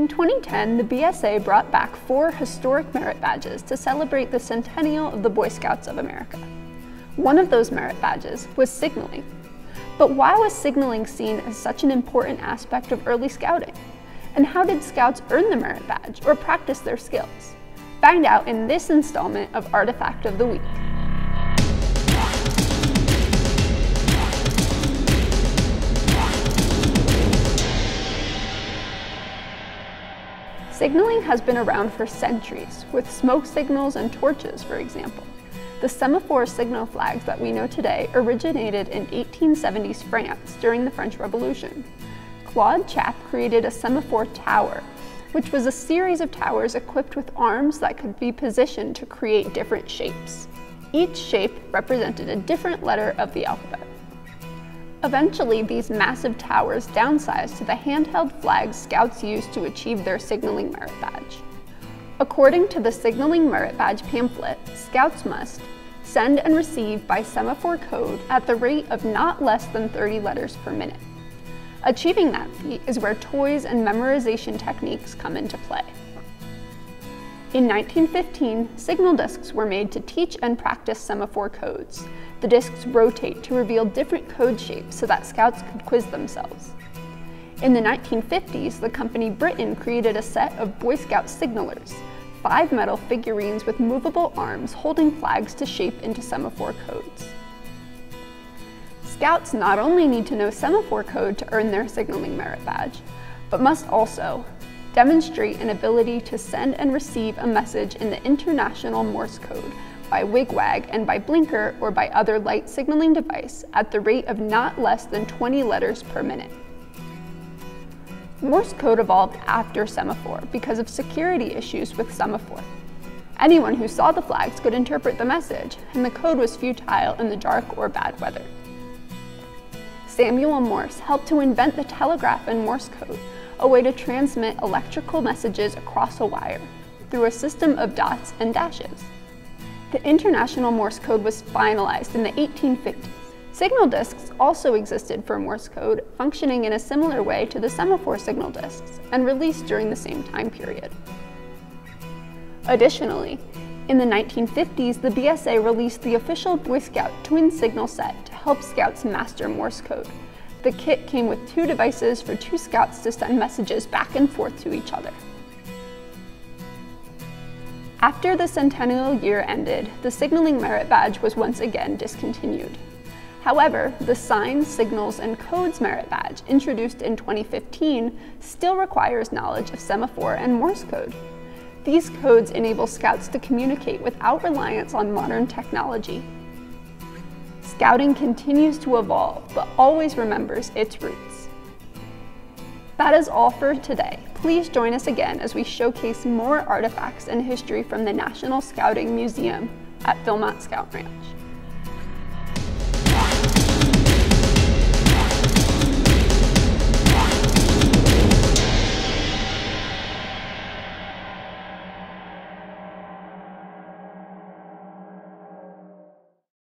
In 2010, the BSA brought back four historic merit badges to celebrate the centennial of the Boy Scouts of America. One of those merit badges was signaling. But why was signaling seen as such an important aspect of early scouting? And how did scouts earn the merit badge or practice their skills? Find out in this installment of Artifact of the Week. Signaling has been around for centuries, with smoke signals and torches, for example. The semaphore signal flags that we know today originated in 1870s France during the French Revolution. Claude Chappe created a semaphore tower, which was a series of towers equipped with arms that could be positioned to create different shapes. Each shape represented a different letter of the alphabet. Eventually, these massive towers downsized to the handheld flags scouts used to achieve their signaling merit badge. According to the Signaling Merit Badge pamphlet, scouts must send and receive by semaphore code at the rate of not less than 30 letters per minute. Achieving that feat is where toys and memorization techniques come into play. In 1915, signal discs were made to teach and practice semaphore codes. The discs rotate to reveal different code shapes so that scouts could quiz themselves. In the 1950s, the company Britain created a set of Boy Scout signalers, five metal figurines with movable arms holding flags to shape into semaphore codes. Scouts not only need to know semaphore code to earn their signaling merit badge, but must also demonstrate an ability to send and receive a message in the International Morse code by wigwag and by blinker or by other light signaling device at the rate of not less than 20 letters per minute. Morse code evolved after semaphore because of security issues with semaphore. Anyone who saw the flags could interpret the message, and the code was futile in the dark or bad weather. Samuel Morse helped to invent the telegraph and Morse code, a way to transmit electrical messages across a wire through a system of dots and dashes. The International Morse code was finalized in the 1850s. Signal disks also existed for Morse code, functioning in a similar way to the semaphore signal disks, and released during the same time period. Additionally, in the 1950s, the BSA released the official Boy Scout twin signal set to help scouts master Morse code. The kit came with two devices for two scouts to send messages back and forth to each other. After the centennial year ended, the signaling merit badge was once again discontinued. However, the Signs, Signals, and Codes Merit Badge, introduced in 2015, still requires knowledge of semaphore and Morse code. These codes enable Scouts to communicate without reliance on modern technology. Scouting continues to evolve, but always remembers its roots. That is all for today. Please join us again as we showcase more artifacts and history from the National Scouting Museum at Philmont Scout Ranch.